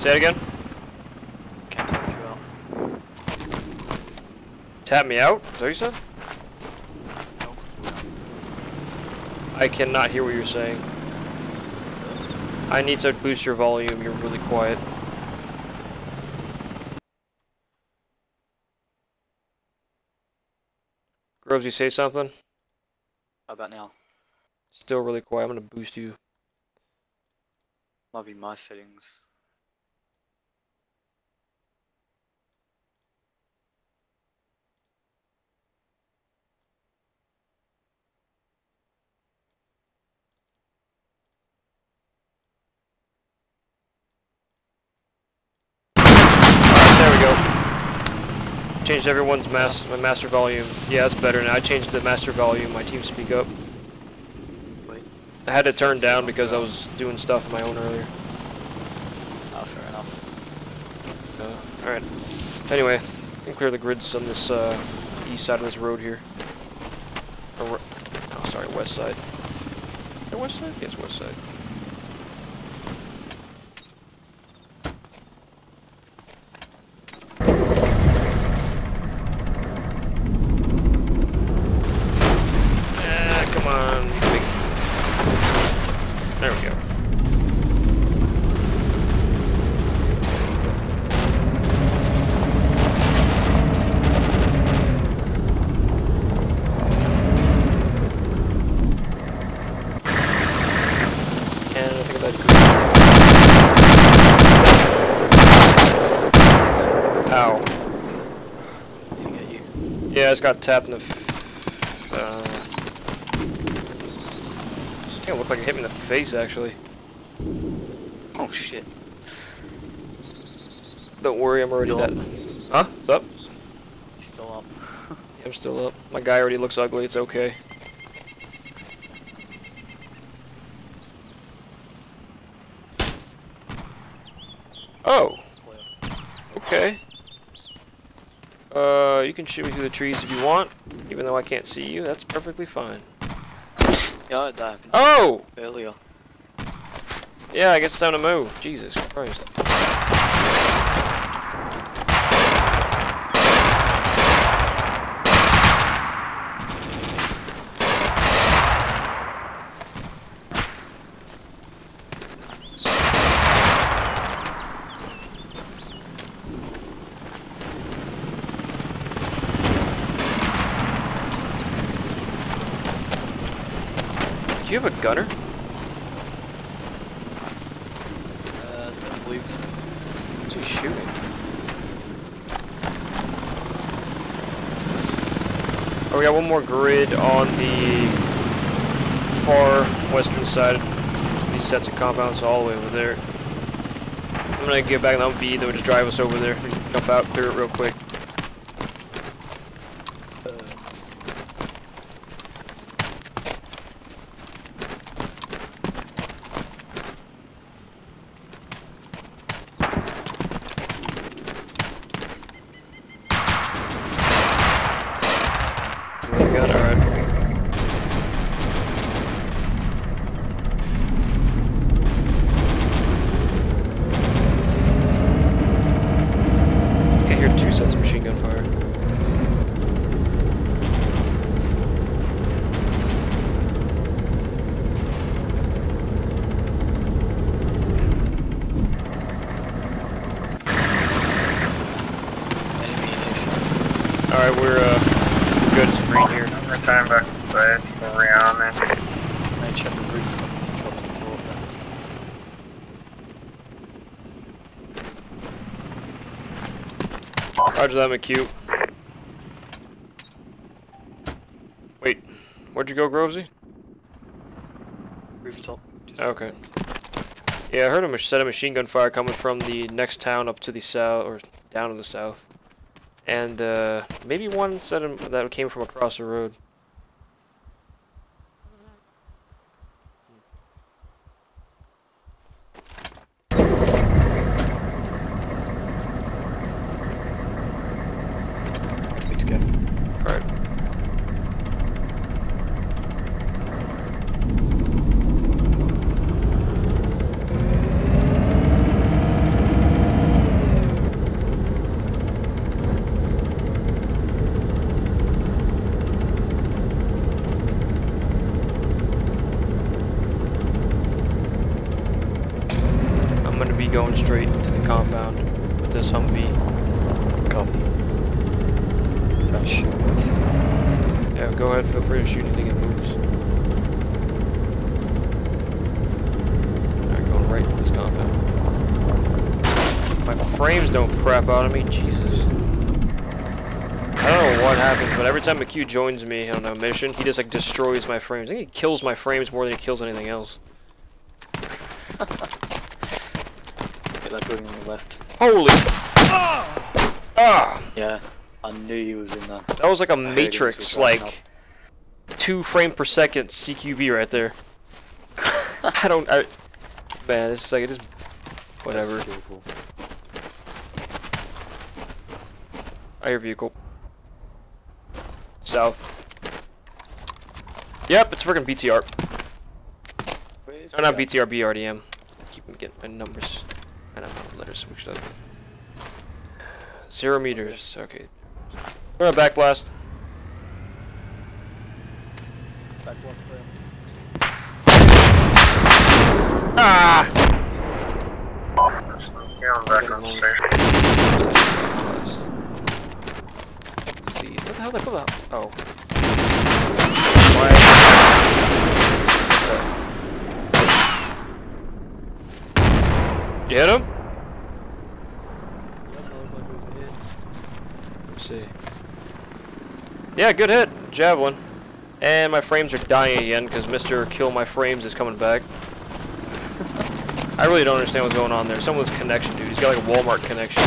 Say it again. Can't tap you out. Tap me out? Is that what you said? I cannot hear what you're saying. I need to boost your volume. You're really quiet. Groves, you say something? How about now? Still really quiet. I'm gonna boost you. Might be my settings. Alright, there we go. Changed everyone's mas my master volume. Yeah, it's better now. I changed the master volume. My Teamspeak up. I had to turn down because I was doing stuff on my own earlier. Ah, fair enough. Uh, Alright. Anyway, you can clear the grids on this uh, east side of this road here. Or, oh, sorry, west side. Is west side? Yes, west side. Yeah, I just got tapped in the. F uh, I it looked like it hit me in the face actually. Oh shit. Don't worry, I'm already Still dead. up? Huh? What's up? You still up? I'm still up. My guy already looks ugly. It's okay. Oh, okay. Uh, you can shoot me through the trees if you want, even though I can't see you. That's perfectly fine. Yeah, that happened Oh! earlier. Yeah, I guess it's time to move. Jesus Christ. Do you have a gunner? Uh, don't believe so. What's he shooting? Oh, we got one more grid on the far western side these sets of compounds all the way over there. I'm gonna get back on V, they'll just drive us over there. Jump out, clear it real quick. Really good, alright. I hear two sets of machine gun fire. Enemy in this. Alright, we're uh good as green here. I'm returning back to the base for rearming. May check the roof. I think he dropped into water. Roger that, McCue. Wait, where'd you go, Grovsey? Rooftop. Just Okay. Yeah, I heard a set of machine gun fire coming from the next town up to the south, or down to the south. And uh, maybe one set that came from across the road. Good to go. Alright. gonna be going straight to the compound with this Humvee. Copy. Gonna shoot. Yeah, go ahead, feel free to shoot anything that moves. Alright, going right into this compound. My frames don't crap out of me, Jesus. I don't know what happens, but every time McCue joins me on a mission, he just like destroys my frames. I think he kills my frames more than he kills anything else. Get that building on the left. Holy! Ah! Yeah, I knew he was in there. That was like a heard he was Matrix, just driving like two frame per second CQB right there. I don't. I, man, it's like it just whatever. skillful. I hear vehicle. South. Yep, it's freaking BTR. Where is not my- BTR, BRDM. Keep getting my numbers. I know my letters switched up. Zero meters. Okay. We're gonna backblast. Back was clear. Ah! Yeah, I'm back on station. See, what the hell did I put out? Oh. Why? Did you hit him? Let's see. Yeah, good hit. Javelin. And my frames are dying again because Mr. Kill My Frames is coming back. I really don't understand what's going on there. Someone's connection, dude. He's got like a Walmart connection.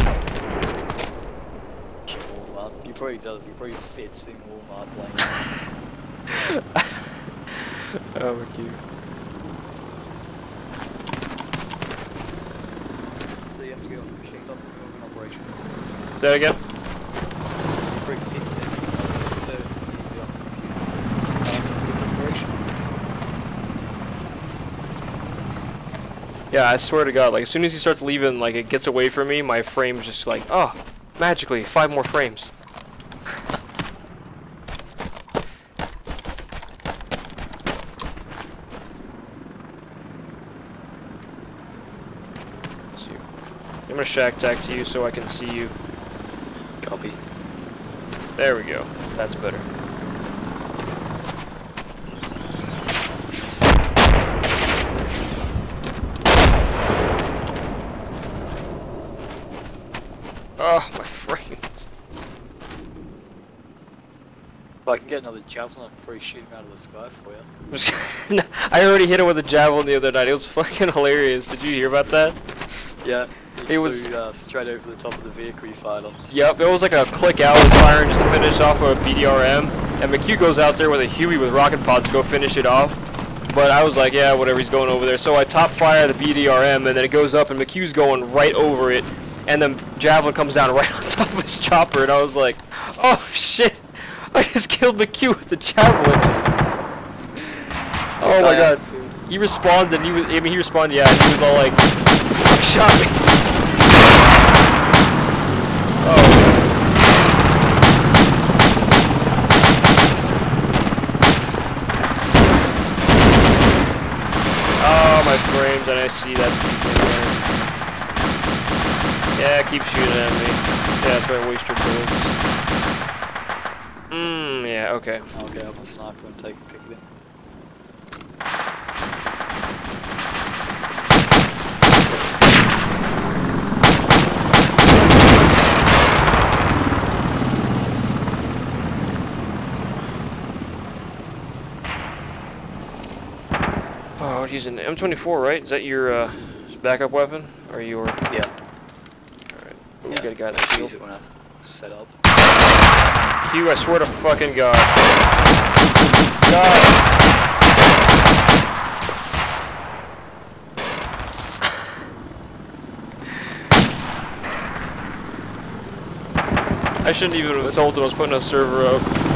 He probably does. He probably sits in Walmart playing. oh my god. so you have to get off the machine top of an operation. Say that again? He probably in. So you be off the computers. Um. Yeah, I swear to God, like as soon as he starts leaving, like it gets away from me, my frame's just like, oh, magically, five more frames. I'm gonna ShackTac to you so I can see you. Copy. There we go. That's better. Oh, my frames. If I can get another javelin, I'll probably shoot him out of the sky for you. I already hit him with a javelin the other night. It was fucking hilarious. Did you hear about that? Yeah. It was- flew, uh, straight over the top of the vehicle you fired on. Yep, it was like a click out was firing just to finish off a BDRM, and McCue goes out there with a Huey with rocket pods to go finish it off. But I was like, yeah, whatever, he's going over there. So I top fire the BDRM, and then it goes up, and McCue's going right over it, and then Javelin comes down right on top of his chopper, and I was like, oh shit, I just killed McCue with the Javelin. Oh my god. He responded, and he was, I mean, he responded, yeah, he was all like, fuck shot me? Oh. Oh, frames, and I see that. Yeah, keep shooting at me. Yeah, that's right, waste your bullets. Mmm, yeah, okay. Okay, up my sniper and take a pick of him. Oh, he's an M24, right? Is that your uh, backup weapon? Or your... Yeah. Alright. Ooh, Yeah. got a guy in the Use shield. it when I set up. Q, I swear to fucking God. God. I shouldn't even have told him I was putting a server up.